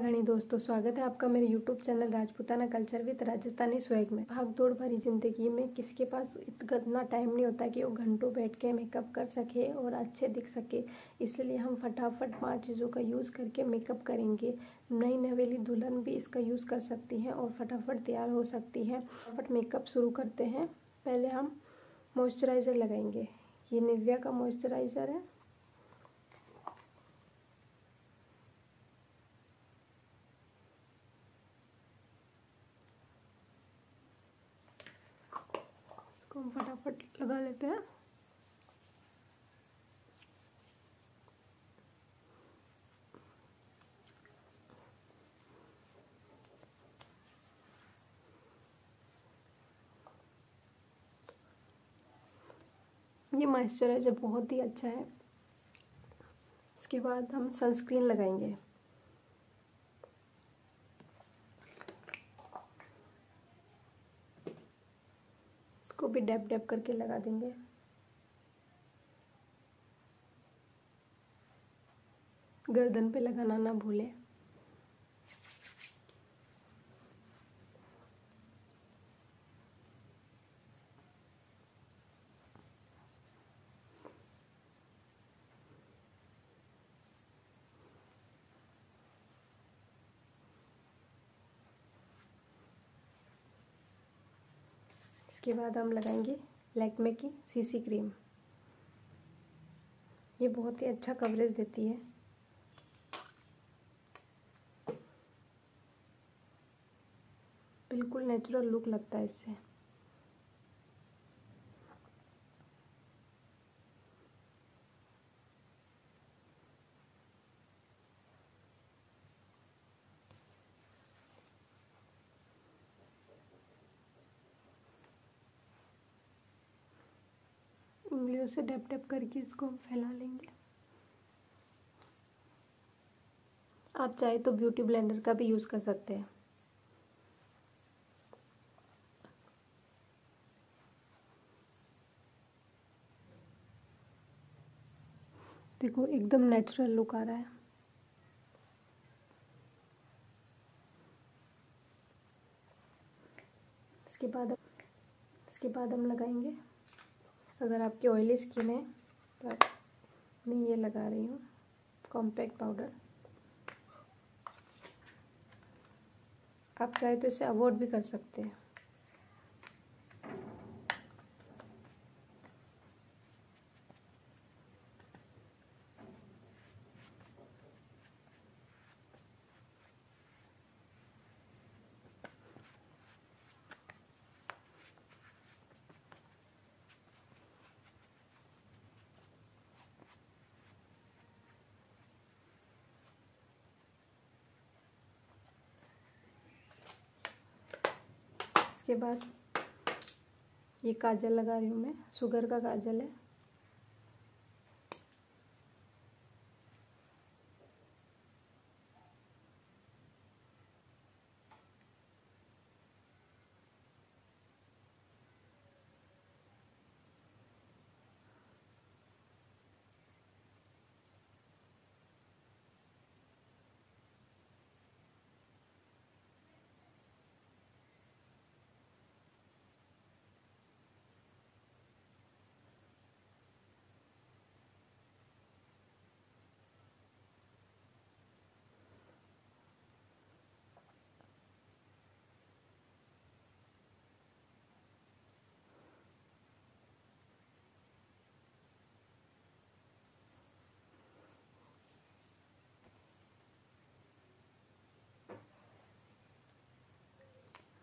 घनी दोस्तों, स्वागत है आपका मेरे YouTube channel Rajputana culture with Rajasthani swag में। भाग दौड़ भरी ज़िंदगी में किसके पास इतना टाइम नहीं होता कि वो घंटों बैठ के मेकअप कर सके और अच्छे दिख सके? इसलिए हम फटाफट पाँच चीज़ों का यूज़ करके मेकअप करेंगे। नई नवेली दुल्हन भी इसका यूज़ कर सकती हैं और फटाफट तैयार हो सकती है। फटाफट मेकअप शुरू करते हैं। पहले हम मॉइस्चराइज़र लगाएँगे। ये निविया का मॉइस्चराइज़र है। हम फटाफट लगा लेते हैं। ये मॉइस्चराइज़र बहुत ही अच्छा है। इसके बाद हम सनस्क्रीन लगाएँगे इसको भी डैप डैप करके लगा देंगे। गर्दन पे लगाना ना भूलें। इसके बाद हम लगाएँगे लैकमे की सीसी क्रीम ये बहुत ही अच्छा कवरेज देती है। बिल्कुल नेचुरल लुक लगता है इससे। उंगलियों से डैप डैप करके इसको हम फैला लेंगे। आप चाहे तो ब्यूटी ब्लेंडर का भी यूज़ कर सकते हैं। देखो, एकदम नेचुरल लुक आ रहा है। इसके बाद इसके बाद हम लगाएँगे। अगर आपकी ऑयली स्किन है तो मैं ये लगा रही हूँ कॉम्पैक्ट पाउडर आप चाहे तो इसे अवॉइड भी कर सकते हैं। इसके बाद ये काजल लगा रही हूँ मैं शुगर का काजल है।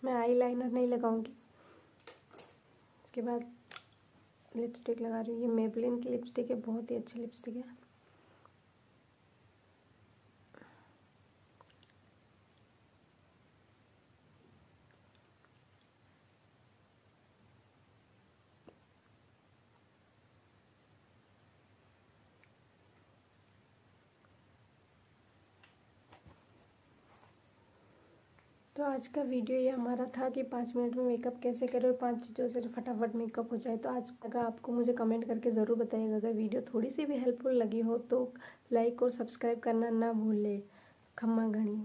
मैं आई लाइनर नहीं लगाऊँगी। इसके बाद लिपस्टिक लगा रही हूँ। ये मेबलिन की लिपस्टिक है, बहुत ही अच्छी लिपस्टिक है। तो आज का वीडियो ये हमारा था कि पाँच मिनट में मेकअप कैसे करें और पाँच चीज़ों से फटाफट मेकअप हो जाए। तो आज अगर आपको मुझे कमेंट करके ज़रूर बताइएगा, अगर वीडियो थोड़ी सी भी हेल्पफुल लगी हो तो लाइक और सब्सक्राइब करना ना भूलें। खम्मा घनी